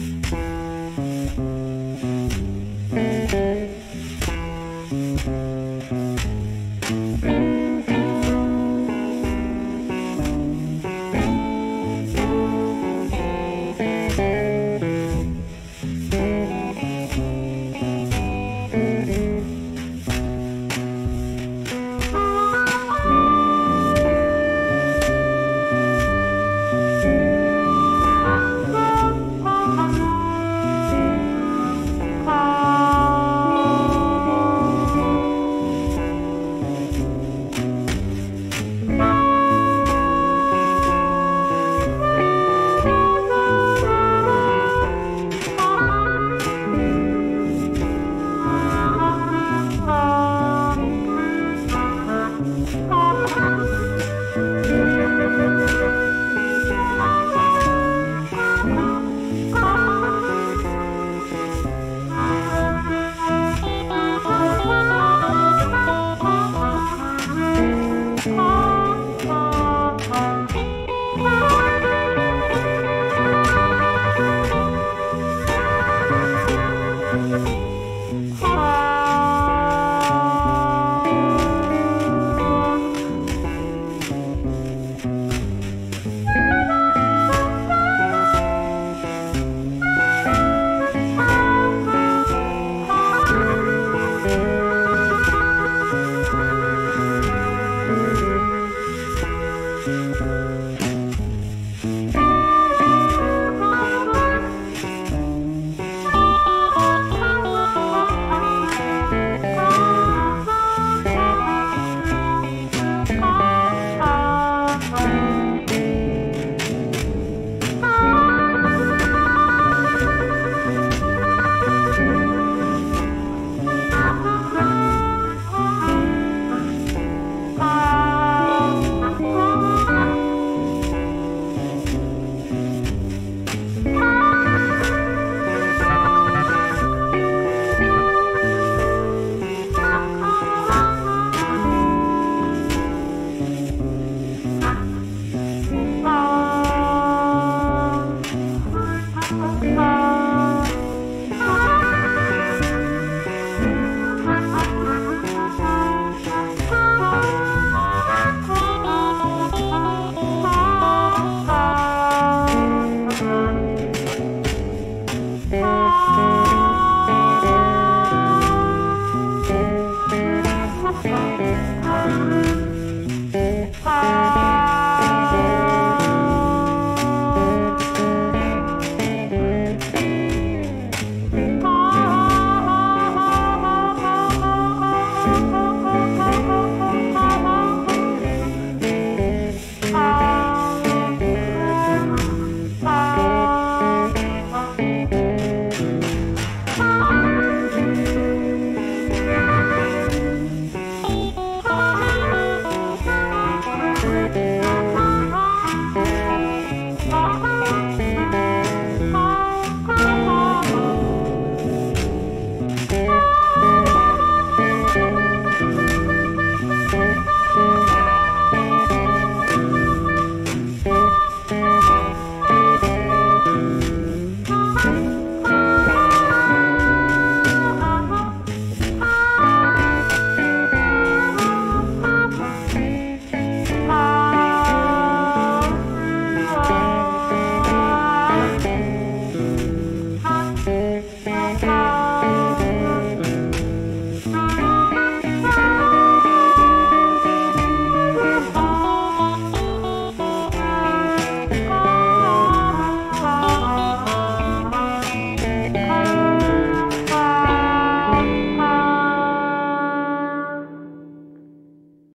Mm-hmm.